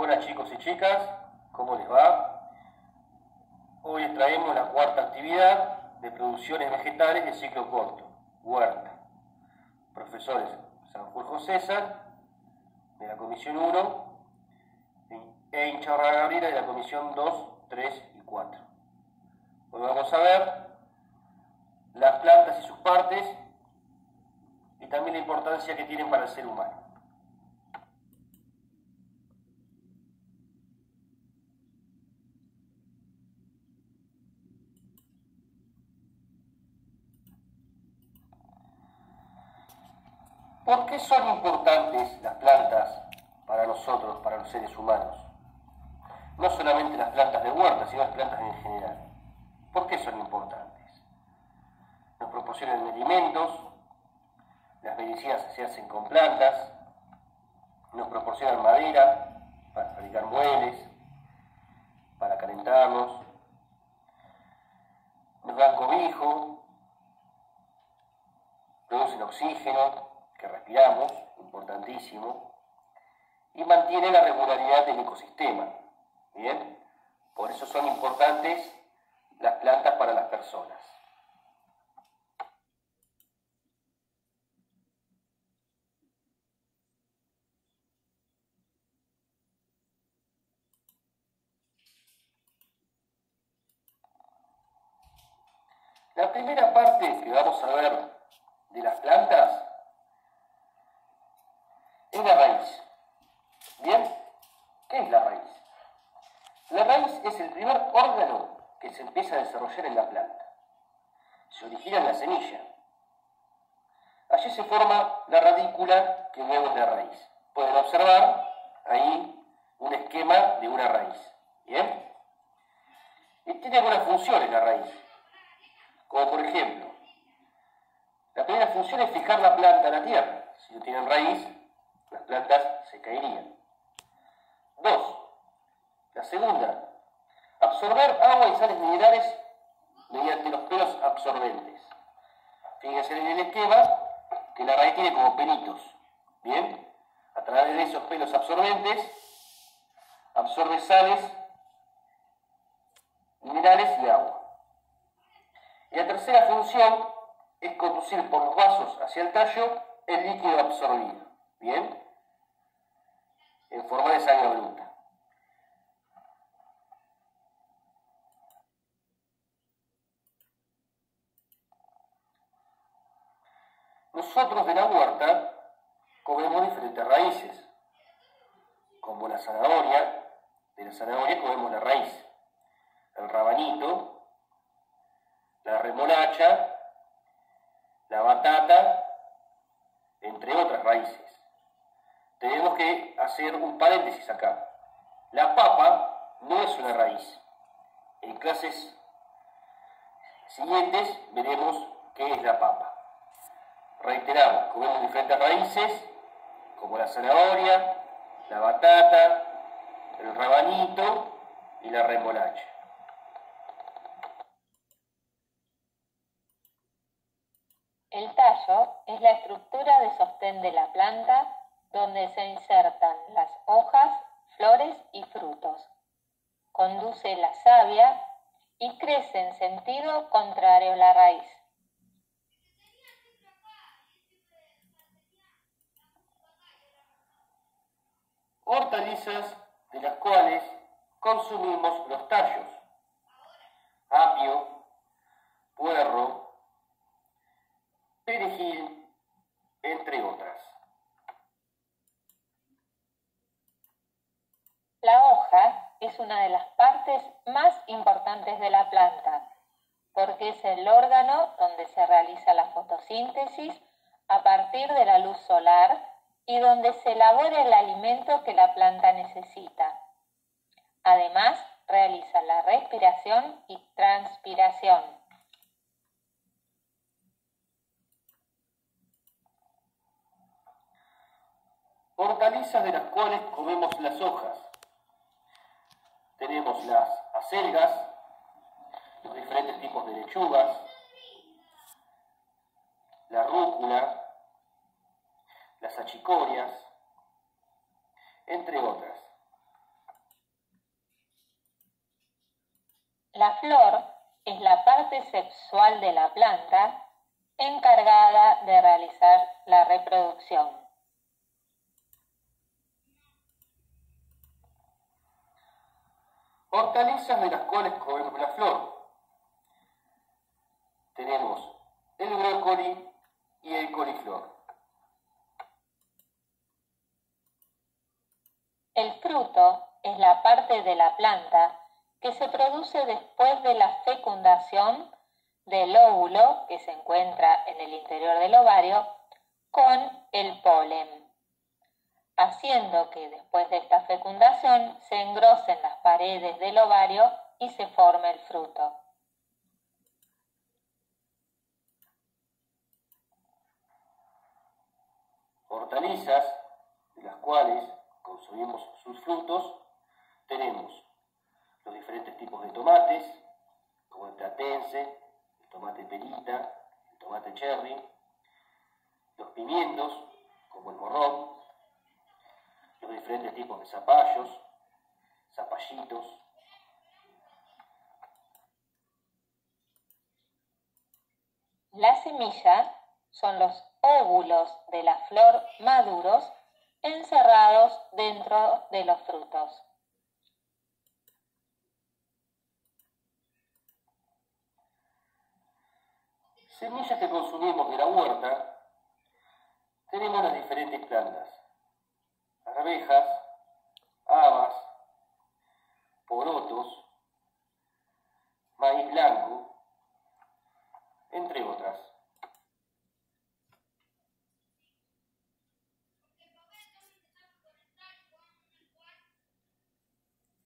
Hola chicos y chicas, ¿cómo les va? Hoy les traemos la cuarta actividad de producciones vegetales de ciclo corto, huerta. Profesores Sanjurjo César, de la Comisión 1, e Incharra Gabriela, de la Comisión 2, 3 y 4. Hoy vamos a ver las plantas y sus partes y también la importancia que tienen para el ser humano. ¿Por qué son importantes las plantas para nosotros, para los seres humanos? No solamente las plantas de huerta, sino las plantas en general. ¿Por qué son importantes? Nos proporcionan alimentos, las medicinas se hacen con plantas, nos proporcionan madera para fabricar muebles, y mantiene la regularidad del ecosistema. Bien, por eso son importantes las plantas para las personas. La primera parte que vamos a ver de las plantas la raíz. ¿Bien? ¿Qué es la raíz? La raíz es el primer órgano que se empieza a desarrollar en la planta. Se origina en la semilla. Allí se forma la radícula que luego es la raíz. Pueden observar ahí un esquema de una raíz. ¿Bien? Y tiene algunas funciones la raíz. Como por ejemplo, la primera función es fijar la planta a la tierra. Si no tienen raíz, las plantas se caerían. Dos, la segunda, absorber agua y sales minerales mediante los pelos absorbentes. Fíjense en el esquema que la raíz tiene como pelitos. Bien, a través de esos pelos absorbentes absorbe sales, minerales y agua. Y la tercera función es conducir por los vasos hacia el tallo el líquido absorbido. Bien, en forma de sangre bruta. Nosotros de la huerta comemos diferentes raíces, como la zanahoria, de la zanahoria comemos la raíz, el rabanito, la remolacha, la batata, entre otras raíces. Tenemos hacer un paréntesis acá. La papa no es una raíz. En clases siguientes veremos qué es la papa. Reiteramos, comemos diferentes raíces, como la zanahoria, la batata, el rabanito y la remolacha. El tallo es la estructura de sostén de la planta donde se insertan las hojas, flores y frutos. Conduce la savia y crece en sentido contrario a la raíz. hortalizas de las cuales consumimos los tallos, apio, puerro, perejil, entre otras. La hoja es una de las partes más importantes de la planta porque es el órgano donde se realiza la fotosíntesis a partir de la luz solar y donde se elabora el alimento que la planta necesita. Además, realiza la respiración y transpiración. Hortalizas de las cuales comemos las hojas tenemos las acelgas, los diferentes tipos de lechugas, la rúcula, las achicorias, entre otras. La flor es la parte sexual de la planta encargada de realizar la reproducción. Hortalizas de las cuales comemos la flor. Tenemos el brócoli y el coliflor. El fruto es la parte de la planta que se produce después de la fecundación del óvulo que se encuentra en el interior del ovario con el polen, haciendo que después de esta fecundación se engrosen las paredes del ovario y se forme el fruto. Hortalizas, de las cuales consumimos sus frutos, tenemos los diferentes tipos de tomates, como el platense, el tomate pelita, el tomate cherry, los pimientos, como el morrón, los diferentes tipos de zapallos, zapallitos, La semilla son los óvulos de la flor maduros encerrados dentro de los frutos. Semillas que consumimos de la huerta, tenemos las diferentes plantas, arvejas, habas, porotos, maíz blanco, entre otras.